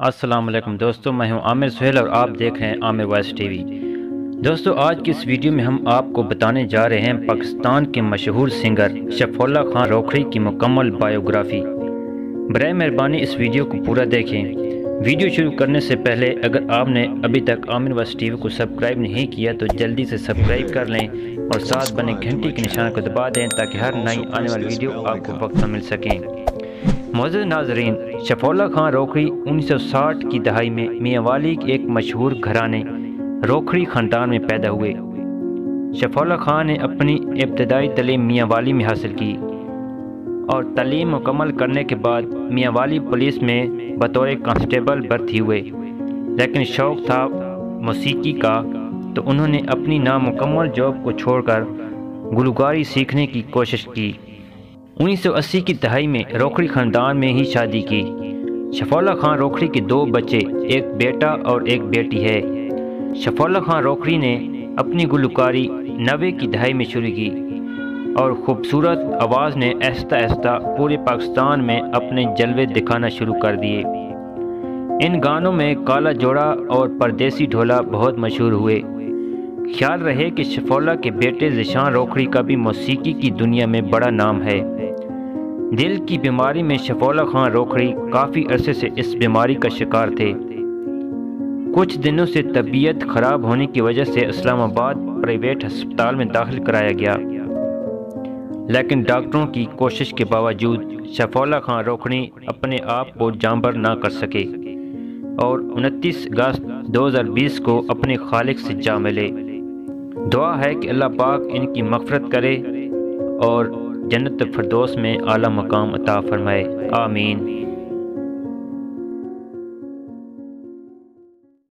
अस्सलाम वालेकुम दोस्तों, मैं हूँ आमिर सुहेल और आप देख रहे हैं आमिर वॉइस टीवी। दोस्तों, आज की इस वीडियो में हम आपको बताने जा रहे हैं पाकिस्तान के मशहूर सिंगर शफोल्ला खान रोखड़ी की मुकम्मल बायोग्राफी। बर मेहरबानी इस वीडियो को पूरा देखें। वीडियो शुरू करने से पहले अगर आपने अभी तक आमिर वॉइस टीवी को सब्सक्राइब नहीं किया तो जल्दी से सब्सक्राइब कर लें और साथ बने घंटी के निशान को दबा दें ताकि हर नई आने वाली वीडियो आपको वक्त मिल सकें। मौजूद नाजरीन शफौला खान रोखड़ी 1960 की दहाई में मियाँ वाली के एक मशहूर घराने रोखड़ी ख़ानदान में पैदा हुए। शफोला खान ने अपनी इब्तदाई तलीम मियाँ वाली में हासिल की और तलीम मुकम्मल करने के बाद मियाँ वाली पुलिस में बतौर कांस्टेबल भर्ती हुए। लेकिन शौक़ था मौसीकी का तो उन्होंने अपनी नामुकम्मल जॉब को छोड़कर गुलकारी सीखने की कोशिश की। 1980 की दहाई में रोखड़ी ख़ानदान में ही शादी की। शफौला खान रोखड़ी के दो बच्चे, एक बेटा और एक बेटी है। शफौला खान रोखड़ी ने अपनी गुलकारी नबे की दहाई में शुरू की और ख़ूबसूरत आवाज़ ने आहिस्ता आहिस्ता पूरे पाकिस्तान में अपने जलवे दिखाना शुरू कर दिए। इन गानों में काला जोड़ा और परदेसी ढोला बहुत मशहूर हुए। ख्याल रहे कि शफौला के बेटे जिशान रोखड़ी का भी मौसीकी की दुनिया में बड़ा नाम है। दिल की बीमारी में शफौला खान रोखड़ी काफ़ी अरसे से इस बीमारी का शिकार थे। कुछ दिनों से तबीयत खराब होने की वजह से इस्लामाबाद प्राइवेट अस्पताल में दाखिल कराया गया। लेकिन डॉक्टरों की कोशिश के बावजूद शफौला खान रोखड़ी अपने आप को जांबर ना कर सके और 29 अगस्त 2020 को अपने खालिक से जा मिले। दुआ है कि अल्लाह पाक इनकी मफ़रत करे और जन्नत फरदोस में आला मकाम अता फरमाए आमीन।